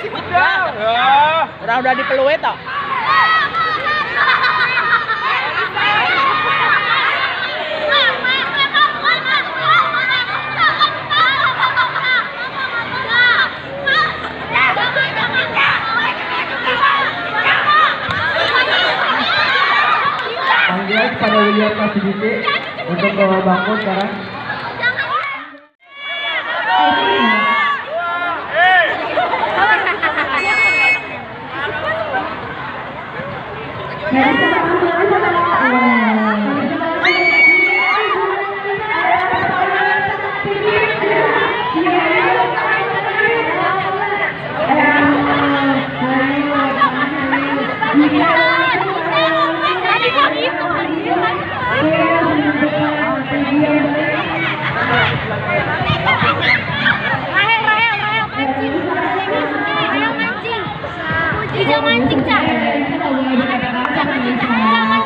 masih budal. Ya. Orang udah dipeluit toh. Panggilan kepada William Kasubiti untuk membangun sekarang. Mancing, Cak. Jangan mancing, Cak. Jangan mancing, Cak.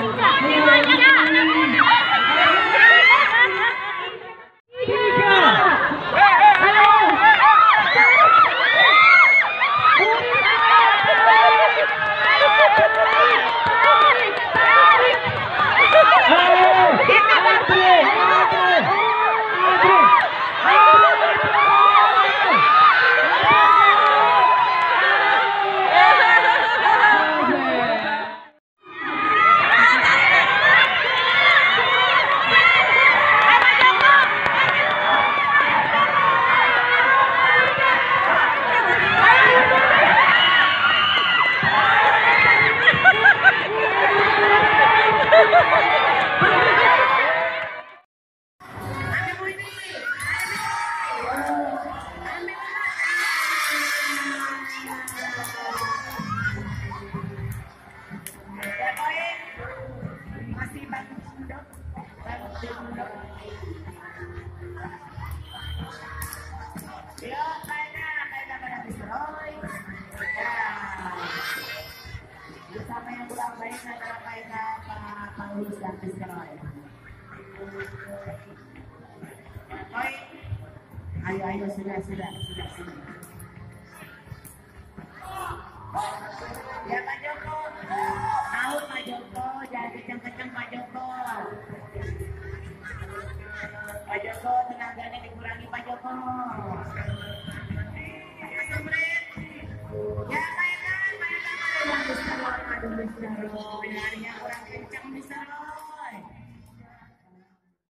police practice ka nga. Ay, ayos, sila, sila, sila, sila. rồi là nhà orang kencang di sana